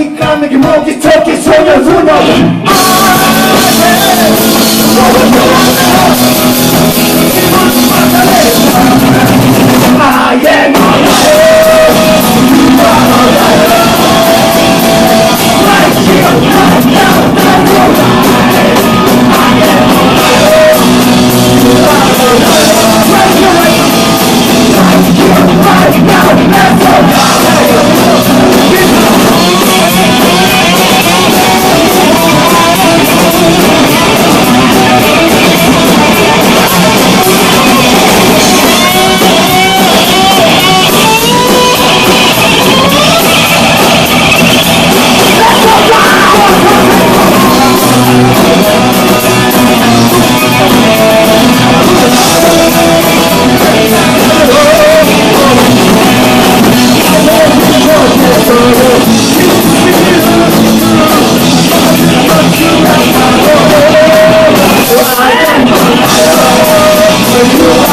여기 까매기 목이 토끼 소녀 훈어 I am you.